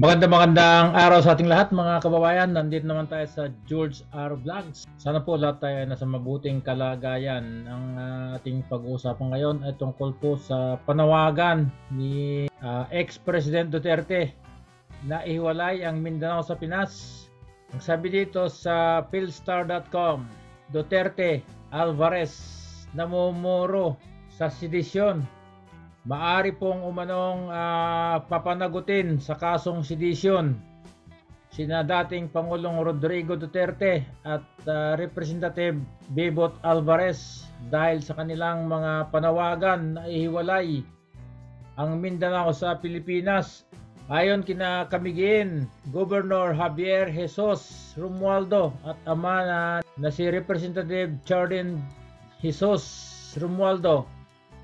Maganda magandang araw sa ating lahat mga kababayan. Nandito naman tayo sa George R. Vlogs. Sana po lahat tayo nasa mabuting kalagayan. Ang uh, ating pag-uusapan ngayon ay tungkol po sa panawagan ni uh, ex-President Duterte na ihiwalay ang Mindanao sa Pinas. Ang sabi dito sa philstar.com, Duterte Alvarez namumuro sa sedisyon maari pong umanong uh, papanagutin sa kasong sedisyon sina dating Pangulong Rodrigo Duterte at uh, Representative Bebot Alvarez dahil sa kanilang mga panawagan na ihiwalay ang Mindanao sa Pilipinas. Ayon kina Kamigin, Governor Javier Jesus Romualdo at ama na, na si Representative Chardin Jesus Romualdo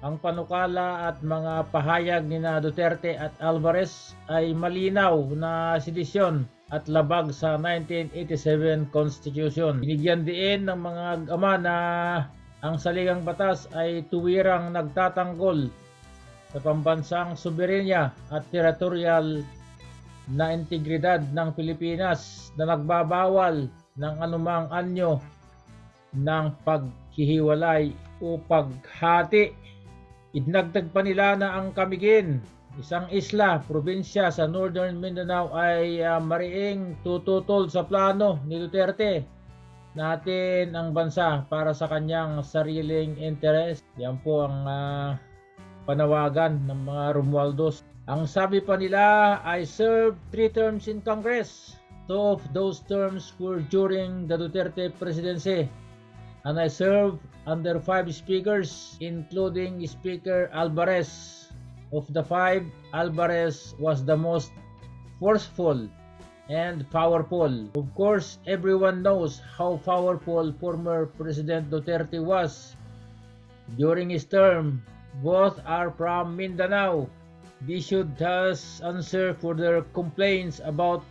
ang panukala at mga pahayag ni na Duterte at Alvarez ay malinaw na sedisyon at labag sa 1987 Constitution. Binigyan din ng mga ama na ang saligang batas ay tuwirang nagtatanggol sa pambansang soberenya at teritorial na integridad ng Pilipinas na nagbabawal ng anumang anyo ng paghihiwalay o paghati Idinagdag pa nila na ang Camiguin, isang isla, probinsya sa Northern Mindanao ay uh, mariing tututol sa plano ni Duterte natin ang bansa para sa kanyang sariling interest. Yan po ang uh, panawagan ng mga Romualdos. Ang sabi pa nila, I served three terms in Congress. Two of those terms were during the Duterte presidency and I served under five speakers, including Speaker Alvarez. Of the five, Alvarez was the most forceful and powerful. Of course, everyone knows how powerful former President Duterte was. During his term, both are from Mindanao. They should thus answer for their complaints about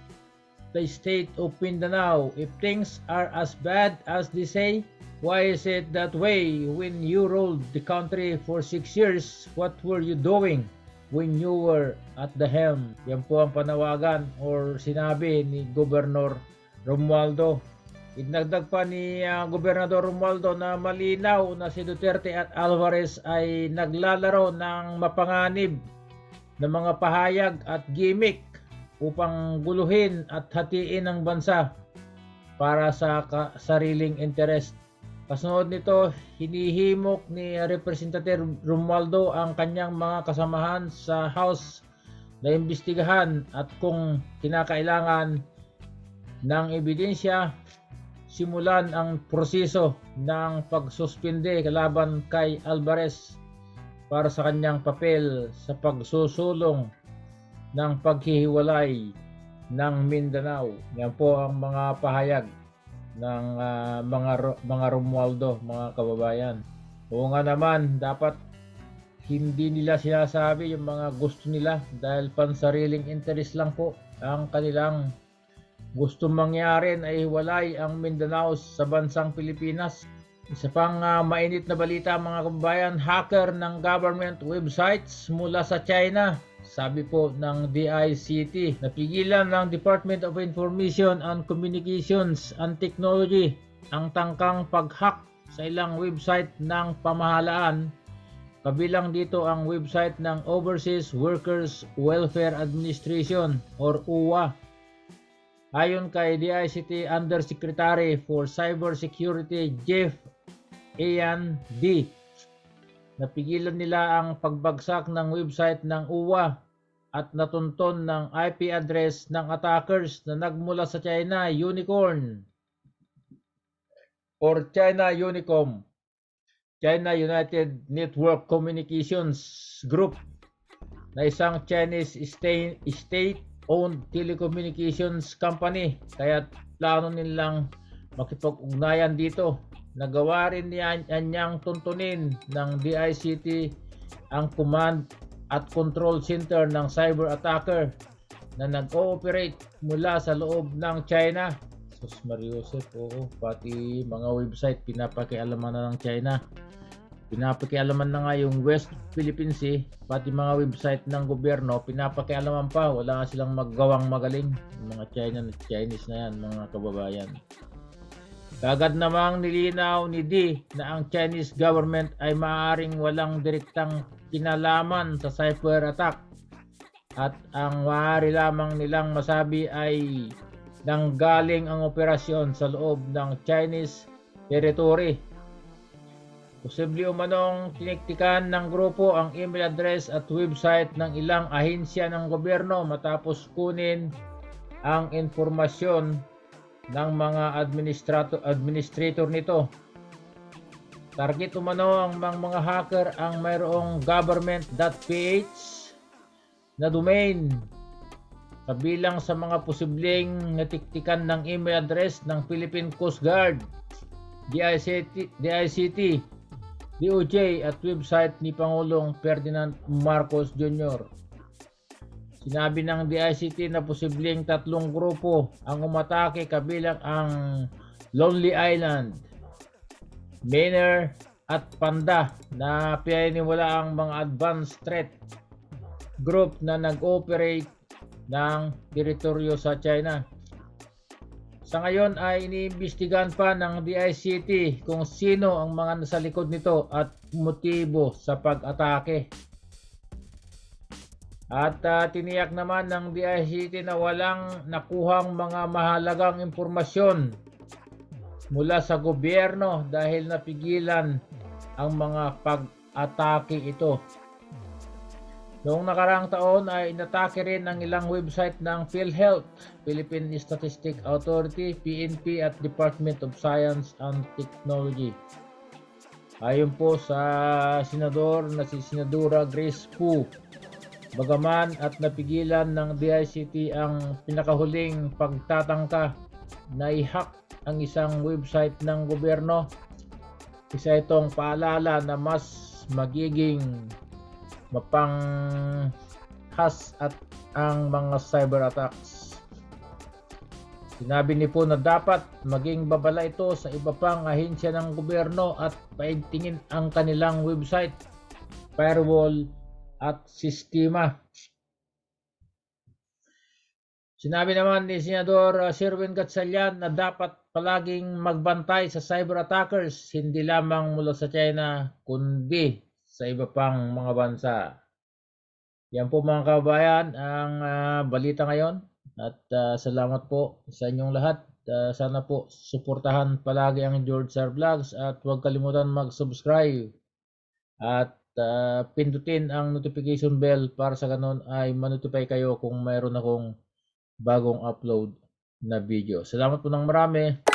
the state of Mindanao. If things are as bad as they say, Why is it that way? When you ruled the country for six years, what were you doing when you were at the helm? Yan po ang panawagan or sinabi ni Governor Romualdo. Idnagdag pa ni uh, Gobernador Romualdo na malinaw na si Duterte at Alvarez ay naglalaro ng mapanganib ng mga pahayag at gimmick upang guluhin at hatiin ang bansa para sa sariling interest Kasunod nito, hinihimok ni Representative Romualdo ang kanyang mga kasamahan sa House na imbestigahan at kung kinakailangan ng ebidensya, simulan ang proseso ng pagsuspinde kalaban kay Alvarez para sa kanyang papel sa pagsusulong ng paghihiwalay ng Mindanao. Yan po ang mga pahayag ng uh, mga mga Romualdo, mga kababayan. Oo nga naman, dapat hindi nila sinasabi yung mga gusto nila dahil pansariling interest lang po ang kanilang gusto mangyari na iwalay ang Mindanao sa bansang Pilipinas. Isa pang uh, mainit na balita mga kababayan, hacker ng government websites mula sa China sabi po ng DICT, napigilan ng Department of Information and Communications and Technology ang tangkang pag-hack sa ilang website ng pamahalaan. Kabilang dito ang website ng Overseas Workers Welfare Administration or UWA. Ayon kay DICT Undersecretary for Cybersecurity Jeff Ian D napigilan nila ang pagbagsak ng website ng UWA at natunton ng IP address ng attackers na nagmula sa China Unicorn. Or China Unicom, China United Network Communications Group na isang Chinese state-owned telecommunications company. Kaya plano nilang makipag-ugnayan dito Nagawa rin niya niyang tuntunin ng DICT ang command at control center ng cyber attacker na nag-ooperate mula sa loob ng China. Sus Mariusep, oo, pati mga website pinapakialaman na ng China. Pinapakialaman na nga yung West Philippine Sea, pati mga website ng gobyerno, pinapakialaman pa, wala silang maggawang magaling. Yung mga China Chinese na yan, mga kababayan. Kagad namang nilinaw ni D na ang Chinese government ay maaaring walang direktang kinalaman sa cyber attack at ang maaari lamang nilang masabi ay nanggaling ang operasyon sa loob ng Chinese territory. Posible umanong tiniktikan ng grupo ang email address at website ng ilang ahensya ng gobyerno matapos kunin ang informasyon ng mga administrator, administrator nito. Target umano ang mga, mga hacker ang mayroong government.ph na domain kabilang sa mga posibleng natiktikan ng email address ng Philippine Coast Guard, DICT, DICT DOJ at website ni Pangulong Ferdinand Marcos Jr. Sinabi ng DICT na posibleng tatlong grupo ang umatake kabilang ang Lonely Island, Manor at Panda na pinaniwala ang mga advanced threat group na nag-operate ng teritoryo sa China. Sa ngayon ay iniimbestigahan pa ng DICT kung sino ang mga nasa likod nito at motibo sa pag-atake. At uh, tiniyak naman ng DICT na walang nakuhang mga mahalagang impormasyon mula sa gobyerno dahil napigilan ang mga pag-atake ito. Noong nakaraang taon ay inatake rin ang ilang website ng PhilHealth, Philippine Statistic Authority, PNP at Department of Science and Technology. Ayon po sa senador na si Senadora Grace Fu, bagaman at napigilan ng DICT ang pinakahuling pagtatangka na i-hack ang isang website ng gobyerno, isa itong paalala na mas magiging mapanghas at ang mga cyber attacks. Sinabi ni po na dapat maging babala ito sa iba pang ahensya ng gobyerno at paigtingin ang kanilang website, firewall at sistema. Sinabi naman ni Senador Sherwin Gatchalian na dapat palaging magbantay sa cyber attackers hindi lamang mula sa China kundi sa iba pang mga bansa. Yan po mga kabayan ang uh, balita ngayon at uh, salamat po sa inyong lahat. Uh, sana po suportahan palagi ang George Sir Vlogs at huwag kalimutan mag-subscribe at uh, pindutin ang notification bell para sa ganun ay manotify kayo kung mayroon akong bagong upload na video. Salamat po ng marami.